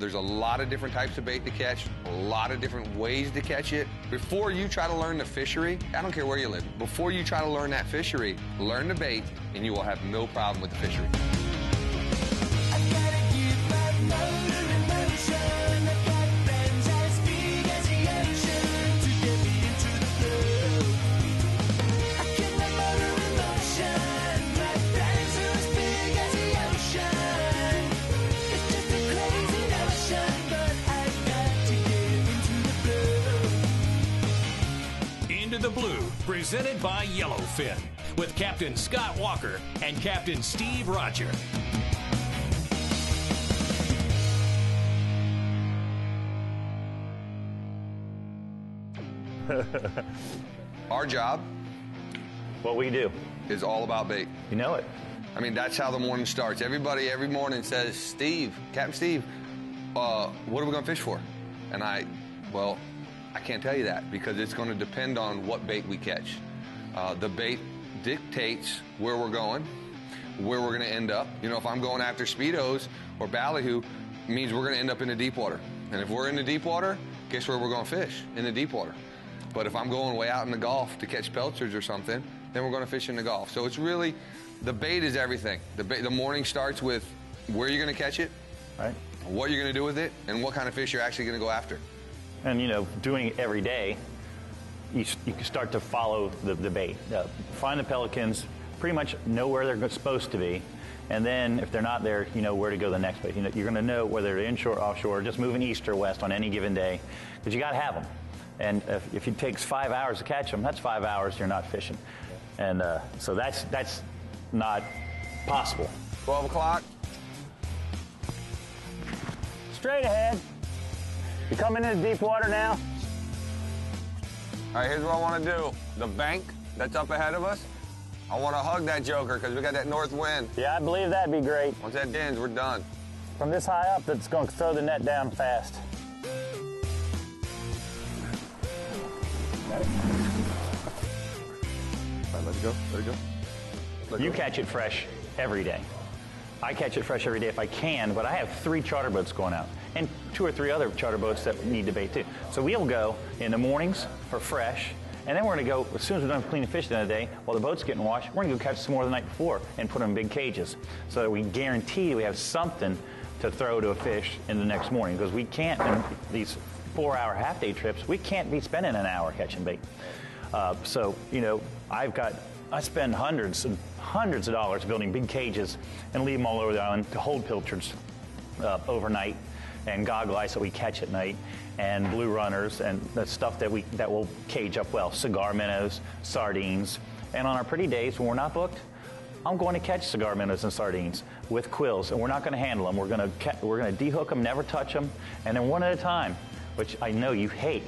There's a lot of different types of bait to catch, a lot of different ways to catch it. Before you try to learn the fishery, I don't care where you live, before you try to learn that fishery, learn the bait and you will have no problem with the fishery. Presented by Yellowfin, with Captain Scott Walker and Captain Steve Rodger. Our job What we do. is all about bait. You know it. I mean, that's how the morning starts. Everybody every morning says, Steve, Captain Steve, uh, what are we going to fish for? And I, well, I can't tell you that because it's going to depend on what bait we catch. Uh, the bait dictates where we're going, where we're going to end up. You know, if I'm going after speedos or ballyhoo, means we're going to end up in the deep water. And if we're in the deep water, guess where we're going to fish? In the deep water. But if I'm going way out in the Gulf to catch pelchers or something, then we're going to fish in the Gulf. So it's really the bait is everything. The, bait, the morning starts with where you're going to catch it, Right. what you're going to do with it, and what kind of fish you're actually going to go after. And you know, doing it every day, you, you can start to follow the, the bait. Uh, find the pelicans, pretty much know where they're supposed to be, and then if they're not there, you know where to go the next bait. You know, you're going to know whether they're inshore, offshore, just moving east or west on any given day, because you got to have them. And if, if it takes five hours to catch them, that's five hours you're not fishing, and uh, so that's that's not possible. 12 o'clock. Straight ahead. You coming into deep water now? All right, here's what I want to do. The bank that's up ahead of us, I want to hug that joker because we got that north wind. Yeah, I believe that'd be great. Once that dins, we're done. From this high up, that's going to throw the net down fast. All right, let it go. Let it go. Let You go. catch it fresh every day. I catch it fresh every day if I can, but I have three charter boats going out and two or three other charter boats that need to bait too. So we'll go in the mornings for fresh, and then we're going to go as soon as we're done cleaning fish in the day while the boat's getting washed. We're going to go catch some more the night before and put them in big cages so that we guarantee we have something to throw to a fish in the next morning because we can't in these four-hour half-day trips. We can't be spending an hour catching bait. Uh, so, you know, I've got, I spend hundreds and hundreds of dollars building big cages and leave them all over the island to hold pilchards uh, overnight and goggle eyes that we catch at night and blue runners and the stuff that we that will cage up well cigar minnows sardines. And on our pretty days when we're not booked i'm going to catch cigar minnows and sardines with quills and we're not going to handle them we're going to we're going to dehook them never touch them and then one at a time which i know you hate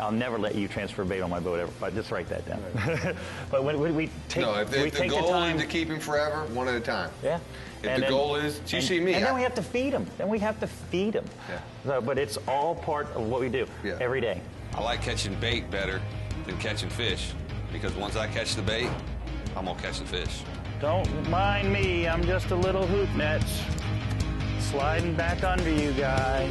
I'll never let you transfer bait on my boat ever. But just write that down. but when, when we take, No, if, we if the take goal the time, is to keep him forever, one at a time. yeah. If the goal is- so you and, see me, and I- then we have to feed them. Then we have to feed them. Yeah. So, but it's all part of what we do Yeah. every day. I like catching bait better than catching fish because once I catch the bait, I'm gonna catch the fish. Don't mind me. I'm just a little hoop net sliding back under you guys.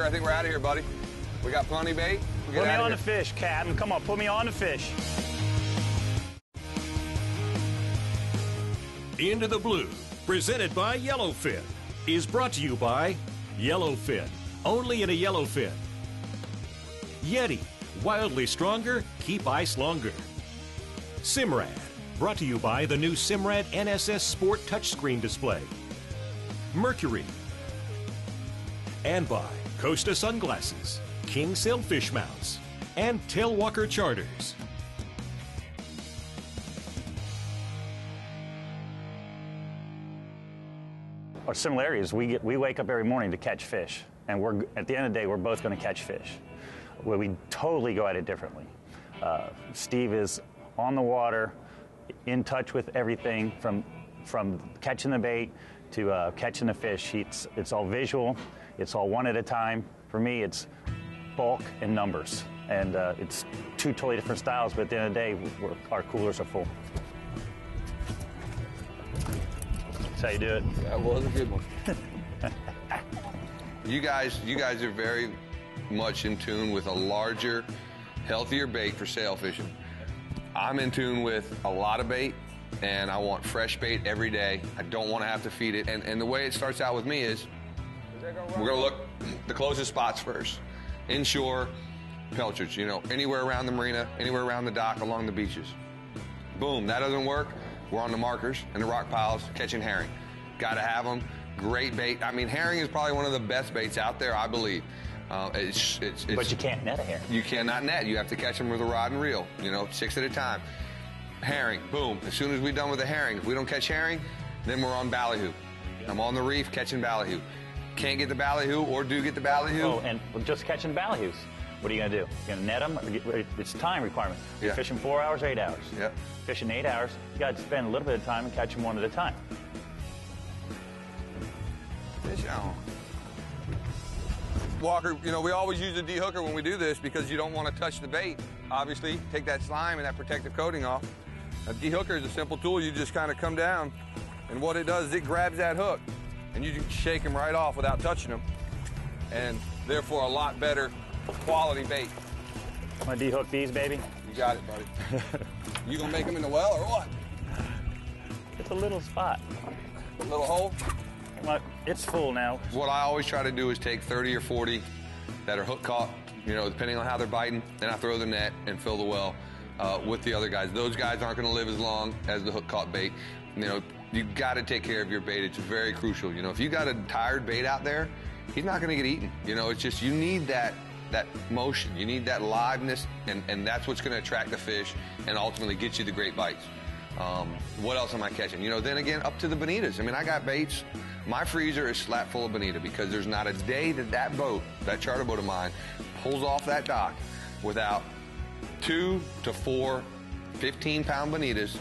I think we're out of here, buddy. We got plenty bait. We get Put me out on the fish, Captain. Come on, put me on the fish. Into the Blue, presented by Yellowfin, is brought to you by Yellowfin, only in a Yellowfin. Yeti, wildly stronger, keep ice longer. Simrad, brought to you by the new Simrad NSS Sport touchscreen display. Mercury, and by Costa Sunglasses, King Sailfish Mounts, and Tailwalker Charters. Our similarity is we get we wake up every morning to catch fish, and we're at the end of the day we're both going to catch fish. Where we totally go at it differently. Uh, Steve is on the water, in touch with everything from from catching the bait to uh, catching the fish. It's it's all visual. It's all one at a time. For me, it's bulk and numbers, and uh, it's two totally different styles. But at the end of the day, our coolers are full. That's how you do it. That was a good one. you guys, you guys are very much in tune with a larger, healthier bait for sail fishing. I'm in tune with a lot of bait, and I want fresh bait every day. I don't want to have to feed it. And, and the way it starts out with me is we're going to look the closest spots first. Inshore, pilchards, you know, anywhere around the marina, anywhere around the dock, along the beaches. Boom, that doesn't work. We're on the markers and the rock piles catching herring. Got to have them. Great bait. I mean, herring is probably one of the best baits out there, I believe. Uh, it's, it's, it's, But you can't net a herring. you cannot net. You have to catch them with a rod and reel, you know, six at a time. Herring, boom. As soon as we're done with the herring, if we don't catch herring, then we're on ballyhoo. I'm on the reef catching ballyhoo. Can't get the ballyhoo or do get the ballyhoo. Oh, and just catching ballyhoos. What are you going to do? You're going to net them? It's time requirement. You're Yeah. fishing four hours, eight hours. Yep. Fishing eight hours, you got to spend a little bit of time and catch them one at a time. Fish on. Walker, you know, we always use a dehooker when we do this because you don't want to touch the bait. Obviously, take that slime and that protective coating off. A dehooker is a simple tool. You just kind of come down, and what it does is it grabs that hook, and you can shake them right off without touching them, and therefore a lot better quality bait. Want to dehook these, baby? You got it, buddy. you gonna make them in the well or what? It's a little spot. A little hole? Well, It's full now. What I always try to do is take 30 or 40 that are hook caught, you know, depending on how they're biting, then I throw the net and fill the well uh, with the other guys. Those guys aren't going to live as long as the hook caught bait. You know, you got to take care of your bait. It's very crucial. You know, if you got a tired bait out there, he's not going to get eaten. You know, it's just you need that that motion, you need that liveness, and, and that's what's going to attract the fish and ultimately get you the great bites. Um, what else am I catching? You know, then again, up to the bonitas. I mean, I got baits. My freezer is slap full of bonita because there's not a day that that boat, that charter boat of mine, pulls off that dock without two to four 15 pound bonitas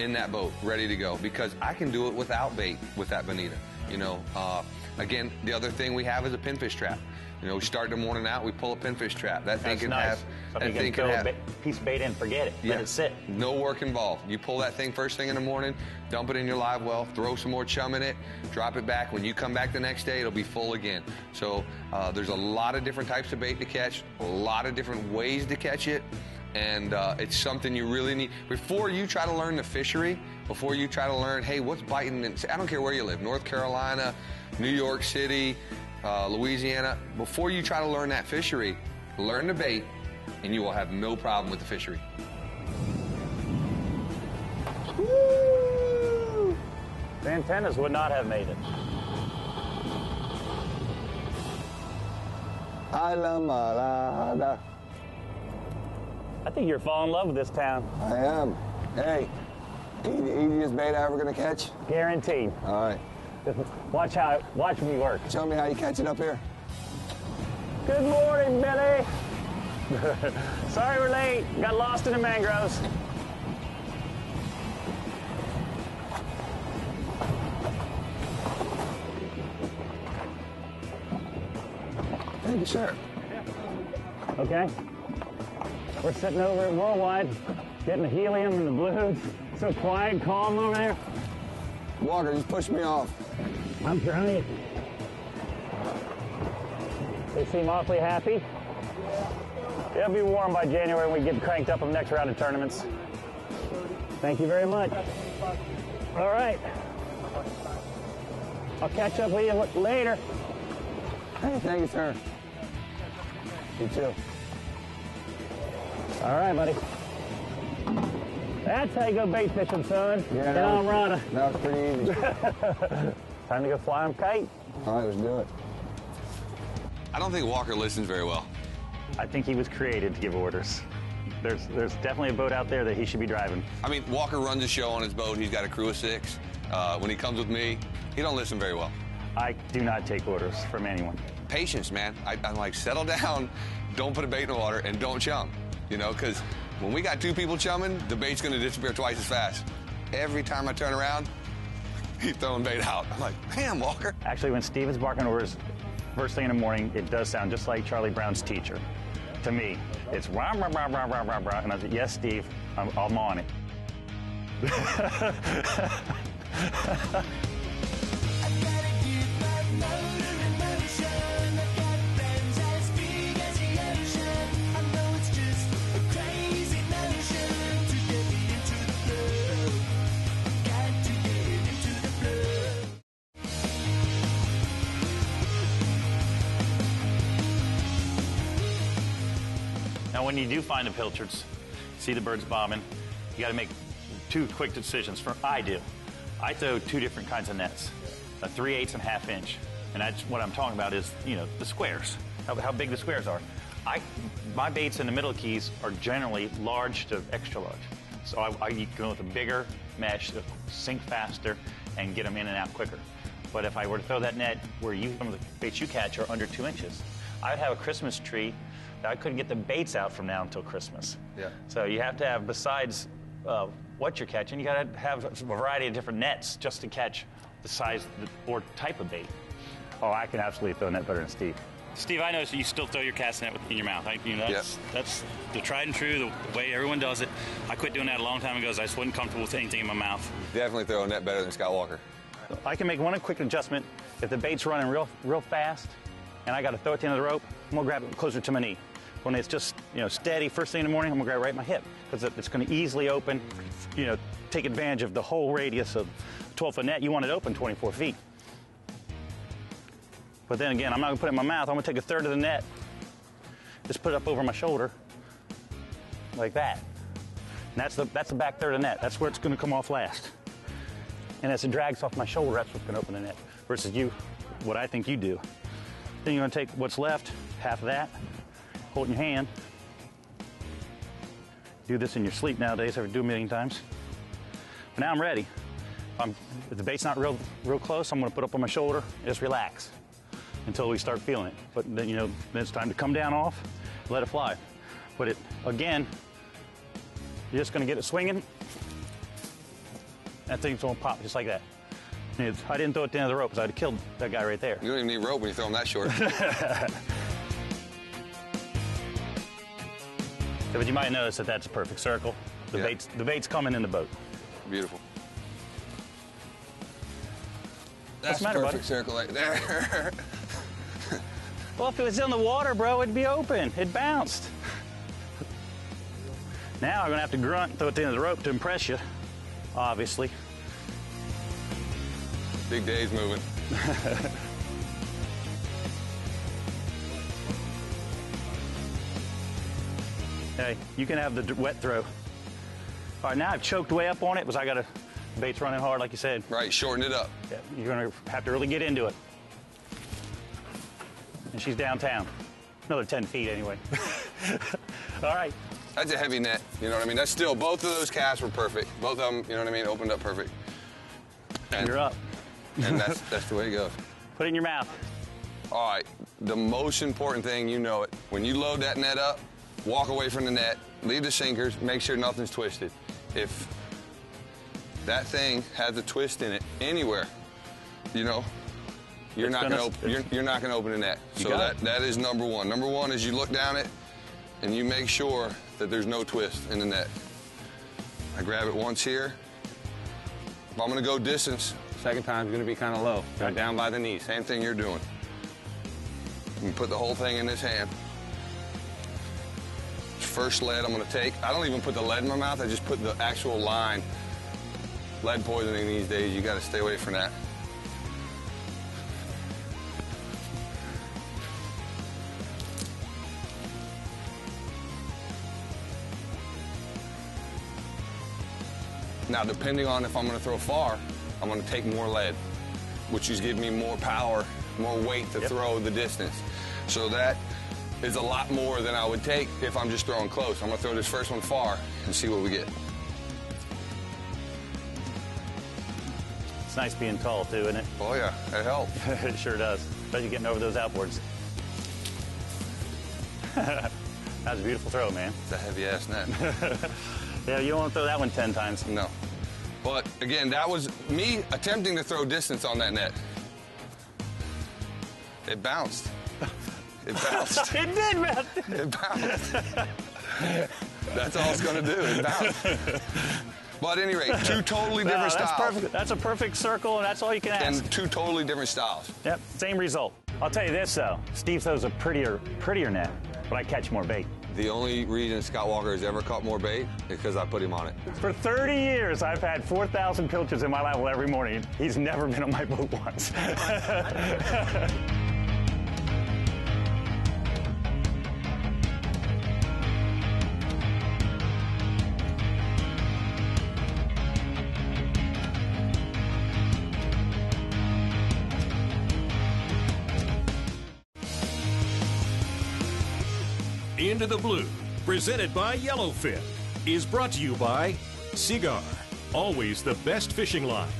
in that boat ready to go because I can do it without bait with that bonita. You know, uh, again, the other thing we have is a pinfish trap. You know, we start the morning out, we pull a pinfish trap. That thing That's can nice. have, so that thing can can have, a piece of bait in, forget it. Let it sit. no work involved. You pull that thing first thing in the morning, dump it in your live well, throw some more chum in it, drop it back. When you come back the next day, it'll be full again. So uh, there's a lot of different types of bait to catch, a lot of different ways to catch it. And uh, it's something you really need. Before you try to learn the fishery, before you try to learn, hey, what's biting? In, I don't care where you live, North Carolina, New York City, uh, Louisiana. Before you try to learn that fishery, learn the bait, and you will have no problem with the fishery. The antennas would not have made it. A la malada. I think you're falling in love with this town. I am. Hey, easiest bait I ever gonna catch? Guaranteed. All right. Watch how watch me work. Show me how you catch it up here. Good morning, Billy. Sorry we're late. Got lost in the mangroves. Thank you, sir. Okay. We're sitting over at Worldwide, getting the helium and the blues. So quiet calm over there. Walker, just push me off. I'm trying. They seem awfully happy. It'll be warm by January when we get cranked up on the next round of tournaments. Thank you very much. All right. I'll catch up with you later. Hey, thank you, sir. You too. All right, buddy. That's how you go bait fishing, son. Yeah, Get that on was- Rada. That was pretty easy. Time to go fly on kite. All right, let's do it. I don't think Walker listens very well. I think he was created to give orders. There's, there's definitely a boat out there that he should be driving. I mean, Walker runs a show on his boat. He's got a crew of six. Uh, when he comes with me, he don't listen very well. I do not take orders from anyone. Patience, man. I, I'm like, settle down. Don't put a bait in the water and don't chum. You know, because when we got two people chumming, the bait's going to disappear twice as fast. Every time I turn around, he's throwing bait out. I'm like, damn, Walker. Actually, when Steve is barking orders first thing in the morning, it does sound just like Charlie Brown's teacher. To me, it's rah, rah, rah, rah, rah, rah, rah. And I said, yes, Steve, I'm, I'm on it. when you do find the pilchards, see the birds bobbing, you got to make two quick decisions. For I do, I throw two different kinds of nets, a three eighths and a half inch, and that's what I'm talking about is you know the squares, how, how big the squares are. I my baits in the middle keys are generally large to extra large, so I, I go with a bigger mesh to sink faster and get them in and out quicker. But if I were to throw that net where you some of the baits you catch are under two inches, I'd have a Christmas tree I couldn't get the baits out from now until Christmas. Yeah. So you have to have besides uh, what you're catching, you got to have a variety of different nets just to catch the size or type of bait. Oh, I can absolutely throw a net better than Steve. Steve, I noticed you still throw your cast net in your mouth. I, you know, that's, Yep. that's the tried and true, the way everyone does it. I quit doing that a long time ago because I just wasn't comfortable with anything in my mouth. Definitely throw a net better than Scott Walker. I can make one quick adjustment. If the bait's running real, real fast, and I got to throw it the end of the rope, I'm gonna grab it closer to my knee. When it's just you know steady first thing in the morning, I'm gonna grab right at my hip because it's gonna easily open. You know, take advantage of the whole radius of 12 foot net. You want it open 24 feet. But then again, I'm not gonna put it in my mouth. I'm gonna take a third of the net, just put it up over my shoulder, like that. And that's the that's the back third of the net. That's where it's gonna come off last. And as it drags off my shoulder, that's what's gonna open the net. Versus you, what I think you do. Then you're gonna take what's left, half of that, hold in your hand. Do this in your sleep nowadays, I've do a million times. But now I'm ready. If, I'm, if the bait's not real, real close, I'm gonna put up on my shoulder, just relax until we start feeling it. But then, you know, then it's time to come down off, let it fly. But it, again, you're just gonna get it swinging. That thing's gonna pop just like that. I didn't throw it at the end of the rope because I'd have killed that guy right there. You don't even need rope when you throw them that short. But you might notice that that's a perfect circle. The Yeah. bait's the bait's coming in the boat. Beautiful. That's matter, a buddy? perfect circle right there. Well, if it was in the water, bro, it'd be open. It bounced. Now I'm gonna have to grunt and throw it at the end of the rope to impress you. Obviously. Big days moving. Hey, you can have the wet throw. All right, now I've choked way up on it because I got a bait's running hard, like you said. Right, shorten it up. Yeah, You're gonna have to really get into it. And she's downtown. Another 10 feet anyway. All right. That's a heavy net. You know what I mean? That's still, both of those casts were perfect. Both of them, you know what I mean, opened up perfect. And, You're up. And that's, that's the way it goes. Put it in your mouth. All right, the most important thing, you know it. When you load that net up, walk away from the net, leave the sinkers, make sure nothing's twisted. If that thing has a twist in it anywhere, you know, you're It's not gonna- gonna, open. You're, you're not gonna open the net. So that it. that is number one. Number one is you look down it, and you make sure that there's no twist in the net. I grab it once here. If I'm gonna go distance, second time's gonna be kind of low. Go down by the knee. Same thing you're doing. You put the whole thing in this hand. First lead I'm gonna take. I don't even put the lead in my mouth. I just put the actual line. Lead poisoning these days, you gotta stay away from that. Now, depending on if I'm gonna throw far, I'm gonna take more lead, which is giving me more power, more weight to throw the distance. So that is a lot more than I would take if I'm just throwing close. I'm gonna throw this first one far and see what we get. It's nice being tall, too, isn't it? Oh yeah, It helps. it sure does. Especially getting over those outboards. that was a beautiful throw, man. It's a heavy ass net. Yeah, you don't want to throw that one 10 times. No. But again, that was me attempting to throw distance on that net. It bounced. It bounced. It did, man. It bounced. That's all it's gonna do. It bounced. But at any rate, two totally No, different that's styles. perfect. That's a perfect circle, and that's all you can ask. And two totally different styles. Yep, same result. I'll tell you this though, Steve throws a prettier, prettier net, but I catch more bait. The only reason Scott Walker has ever caught more bait is because I put him on it. For 30 years, I've had 4,000 pilchards in my level every morning. He's never been on my boat once. Into the Blue, presented by Yellowfin, is brought to you by Seaguar, always the best fishing line.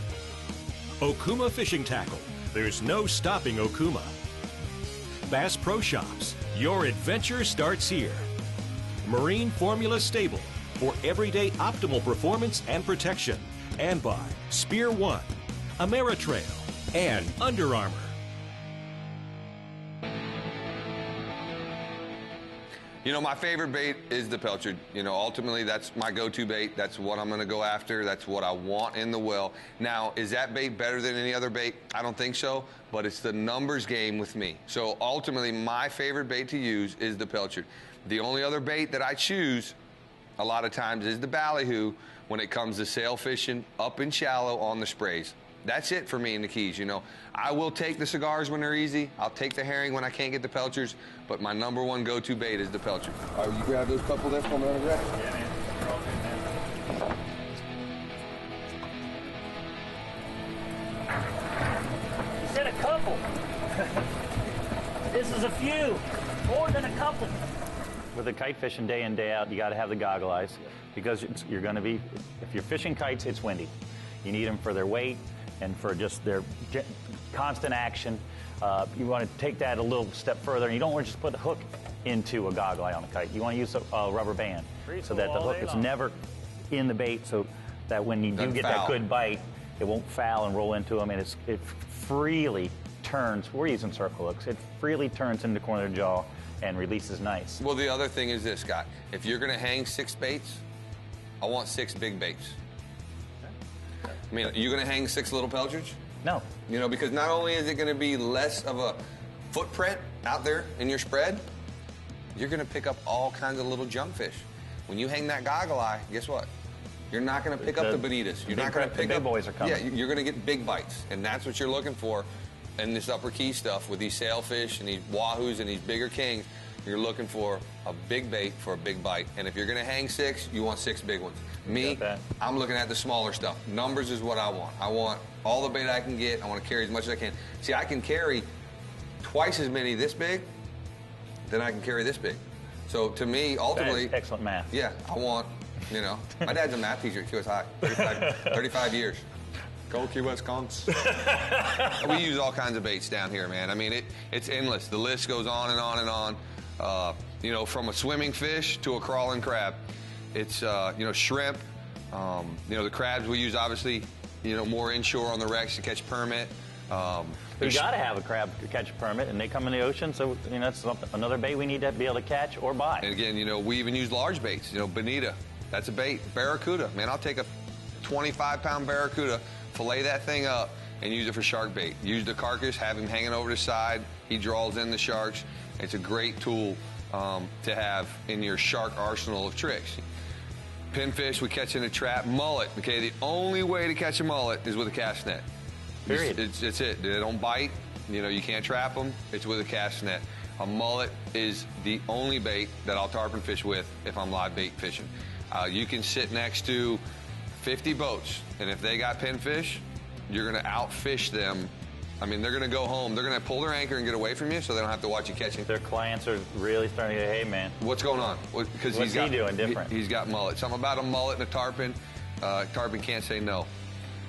Okuma Fishing Tackle, there's no stopping Okuma. Bass Pro Shops, your adventure starts here. Marine Formula Sta-Bil, for everyday optimal performance and protection. And by Spear One, Ameratrail, and Under Armour. You know, my favorite bait is the Pilchard. You know, ultimately, that's my go-to bait. That's what I'm going to go after. That's what I want in the well. Now, is that bait better than any other bait? I don't think so, but it's the numbers game with me. So ultimately, my favorite bait to use is the Pilchard. The only other bait that I choose a lot of times is the ballyhoo when it comes to sail fishing up and shallow on the sprays. That's it for me in the Keys. You know, I will take the cigars when they're easy. I'll take the herring when I can't get the pelchers. But my number one go-to bait is the pelcher. All right, you grab those couple there for me on the rack. Yeah, man. You said a couple. this is a few. More than a couple. With the kite fishing day in, day out, you got to have the goggle eyes because you're going to be, if you're fishing kites, it's windy. You need them for their weight, and for just their constant action. Uh, you want to take that a little step further, and you don't want to just put a hook into a goggle eye on a kite. You want to use a, a rubber band so that the hook is never in the bait, so that when you do get foul. that good bite, it won't foul and roll into them, and it freely turns. We're using circle hooks. It freely turns into the corner of the jaw and releases nice. Well, the other thing is this, Scott. If you're going to hang six baits, I want six big baits. I mean, are you going to hang six little pelchers? No. You know, because not only is it going to be less of a footprint out there in your spread, you're going to pick up all kinds of little jump fish. When you hang that goggle eye, guess what? You're not going to pick the, up the bonitas. You're not going to pick big up. boys are coming. Yeah, you're going to get big bites, and that's what you're looking for in this upper key stuff with these sailfish and these wahoos and these bigger kings. You're looking for a big bait for a big bite. And if you're going to hang six, you want six big ones. Me, I'm looking at the smaller stuff. Numbers is what I want. I want all the bait I can get. I want to carry as much as I can. See, I can carry twice as many this big than I can carry this big. So to me, ultimately, excellent math. Yeah, I want, you know, my dad's a math teacher at QS 35, 35 years. Go Key West Conchs. we use all kinds of baits down here, man. I mean, it, it's endless. The list goes on and on and on. Uh, you know, from a swimming fish to a crawling crab. It's, uh, you know, shrimp. Um, you know, the crabs we use, obviously, you know, more inshore on the wrecks to catch permit. Um, you got to have a crab to catch a permit, and they come in the ocean, so you know that's another bait we need to be able to catch or buy. And again, you know, we even use large baits. You know, bonita, that's a bait. Barracuda, man, I'll take a 25-pound barracuda, fillet that thing up, and use it for shark bait. Use the carcass, have him hanging over the side. He draws in the sharks. It's a great tool um, to have in your shark arsenal of tricks. Pinfish we catch in a trap. Mullet, okay, the only way to catch a mullet is with a cast net. Period. It's, it's, it's it. They don't bite. You know, you can't trap them. It's with a cast net. A mullet is the only bait that I'll tarpon fish with if I'm live bait fishing. Uh, you can sit next to 50 boats, and if they got pinfish, you're going to outfish them I mean, they're going to go home. They're going to pull their anchor and get away from you, so they don't have to watch you catching. Their clients are really starting to go, "Hey, man, what's going on?" Because he's got, he doing different? He, has got mullet. Something about a mullet and a tarpon. Uh, tarpon can't say no.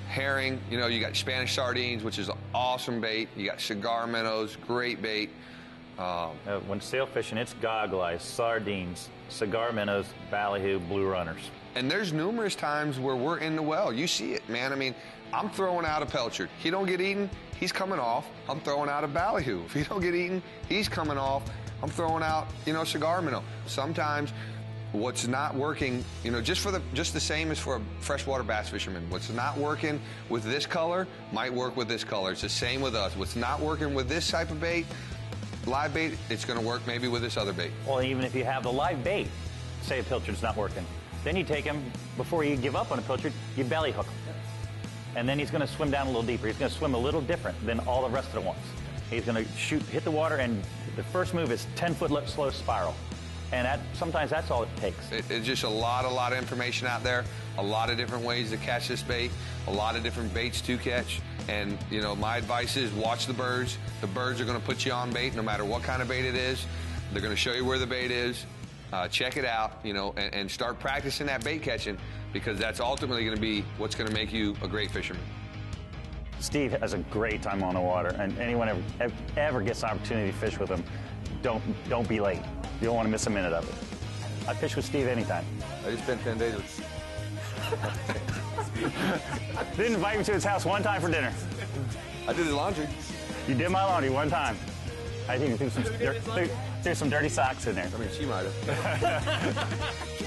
Herring, you know, you got Spanish sardines, which is awesome bait. You got cigar minnows, great bait. Um, uh, when sail fishing, it's goggle eyes, sardines, cigar minnows, ballyhoo, blue runners. And there's numerous times where we're in the well. You see it, man. I mean, I'm throwing out a pilchard. He don't get eaten, he's coming off. I'm throwing out a ballyhoo. If he don't get eaten, he's coming off. I'm throwing out, you know, cigar minnow. Sometimes what's not working, you know, just for the just the same as for a freshwater bass fisherman. What's not working with this color might work with this color. It's the same with us. What's not working with this type of bait, live bait, it's going to work maybe with this other bait. Well, even if you have the live bait, say a pilchard's not working, then you take him before you give up on a pilchard, you belly hook him and then he's going to swim down a little deeper. He's going to swim a little different than all the rest of the ones. He's going to shoot, hit the water, and the first move is 10 foot slow spiral. And that, sometimes that's all it takes. It, it's just a lot, a lot of information out there, a lot of different ways to catch this bait, a lot of different baits to catch. And, you know, my advice is watch the birds. The birds are going to put you on bait no matter what kind of bait it is. They're going to show you where the bait is. Uh, check it out, you know, and, and start practicing that bait catching because that's ultimately going to be what's going to make you a great fisherman. Steve has a great time on the water, and anyone ever, ever, ever gets an opportunity to fish with him, don't don't be late. You don't want to miss a minute of it. I fish with Steve anytime. I just spent 10 days with Didn't invite me to his house one time for dinner. I did his laundry. You did my laundry one time. I think you threw some, dir- threw, threw some dirty socks in there. I mean, she might have.